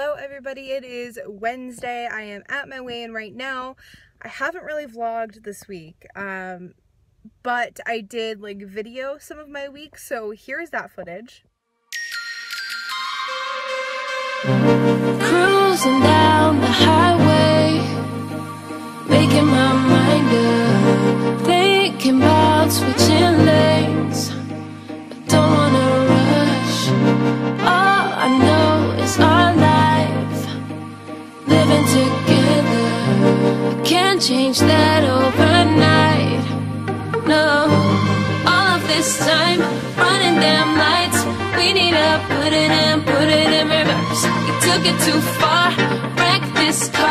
Hello everybody, it is Wednesday. I am at my weigh-in right now. I haven't really vlogged this week, um, but I did like video some of my week, so here's that footage. Cruising down the highway, making my mind up, thinking about overnight. No, all of this time running damn lights. We need to put it in, put it in reverse. You took it too far, wreck this car.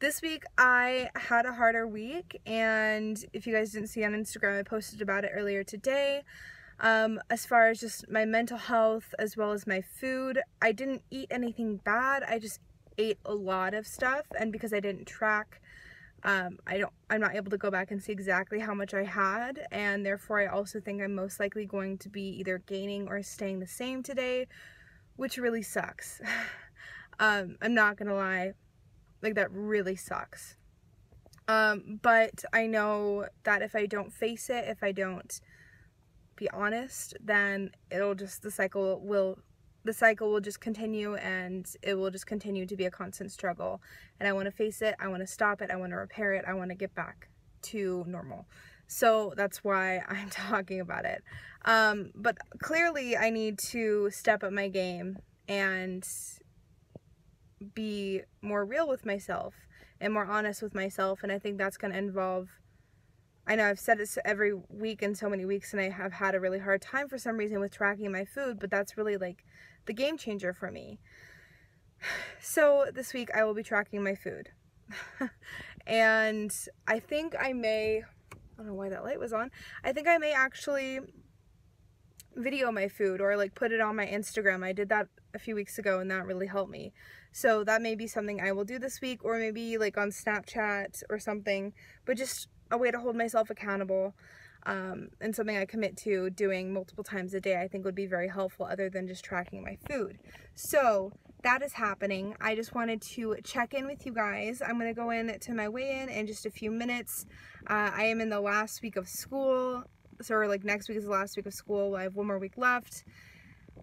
This week I had a harder week and if you guys didn't see on Instagram I posted about it earlier today. Um, as far as just my mental health as well as my food I didn't eat anything bad. I just ate a lot of stuff and because I didn't track um, I don't I'm not able to go back and see exactly how much I had and therefore I also think I'm most likely going to be either gaining or staying the same today which really sucks. Um, I'm not gonna lie like that really sucks. Um, but I know that if I don't face it, if I don't be honest, then it'll just, the cycle will, the cycle will just continue and it will just continue to be a constant struggle. And I want to face it, I want to stop it, I want to repair it, I want to get back to normal. So that's why I'm talking about it. Um, but clearly I need to step up my game and be more real with myself and more honest with myself and I think that's going to involve I know I've said this every week in so many weeks and I have had a really hard time for some reason with tracking my food but that's really like the game changer for me. So this week I will be tracking my food. And I think I may I don't know why that light was on. I think I may actually video my food or like put it on my Instagram I did that a few weeks ago and that really helped me so that may be something I will do this week or maybe like on Snapchat or something, but just a way to hold myself accountable um, and something I commit to doing multiple times a day I think would be very helpful other than just tracking my food. So that is happening. I just wanted to check in with you guys. I'm going to go in to my weigh-in in just a few minutes. Uh, I am in the last week of school. So like next week is the last week of school. I have one more week left.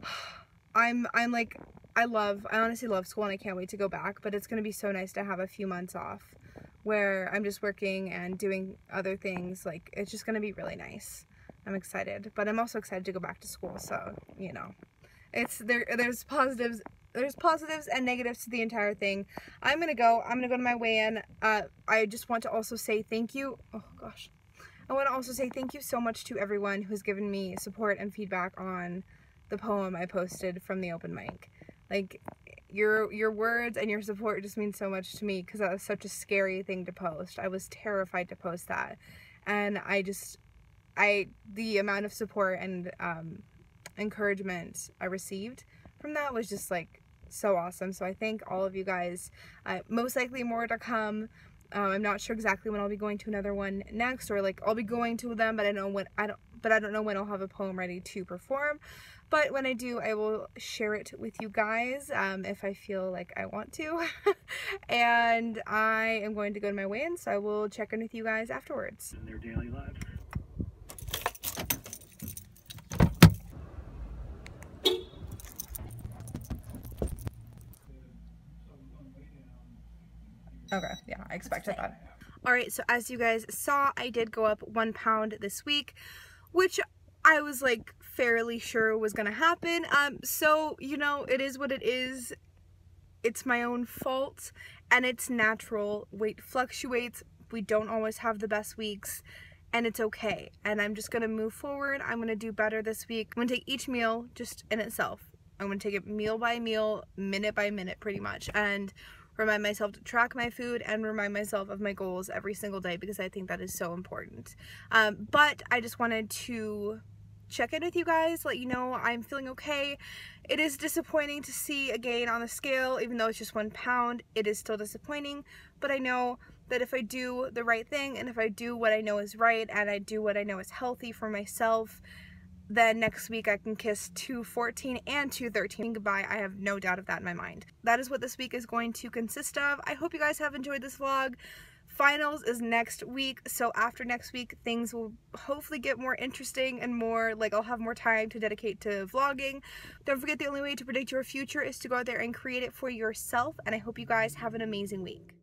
I'm I'm like I love I honestly love school and I can't wait to go back but it's gonna be so nice to have a few months off where I'm just working and doing other things like it's just gonna be really nice I'm excited but I'm also excited to go back to school so you know it's there there's positives there's positives and negatives to the entire thing I'm gonna go I'm gonna go to my weigh-in uh, I just want to also say thank you oh gosh I want to also say thank you so much to everyone who's given me support and feedback on the poem I posted from the open mic. Like your your words and your support just mean so much to me because that was such a scary thing to post. I was terrified to post that. And I just I the amount of support and um, encouragement I received from that was just like so awesome. So I thank all of you guys. Uh, most likely more to come. Um, I'm not sure exactly when I'll be going to another one next, or like I'll be going to them, but I don't know when I don't, but I don't know when I'll have a poem ready to perform. But when I do, I will share it with you guys um, if I feel like I want to. and I am going to go to my weigh-in, so I will check in with you guys afterwards. In their daily lives. Okay, yeah, I expected that. Alright, so as you guys saw, I did go up one pound this week, which I was like fairly sure was gonna happen. Um, so, you know, it is what it is. It's my own fault and it's natural. Weight fluctuates. We don't always have the best weeks and it's okay. And I'm just gonna move forward. I'm gonna do better this week. I'm gonna take each meal just in itself. I'm gonna take it meal by meal, minute by minute pretty much. And remind myself to track my food and remind myself of my goals every single day because I think that is so important. Um, but I just wanted to check in with you guys, let you know I'm feeling okay. It is disappointing to see a gain on the scale, even though it's just one pound, it is still disappointing, but I know that if I do the right thing and if I do what I know is right and I do what I know is healthy for myself, then next week I can kiss 214 and 213 goodbye. I have no doubt of that in my mind. That is what this week is going to consist of. I hope you guys have enjoyed this vlog. Finals is next week, so after next week, things will hopefully get more interesting and more, like, I'll have more time to dedicate to vlogging. Don't forget the only way to predict your future is to go out there and create it for yourself, and I hope you guys have an amazing week.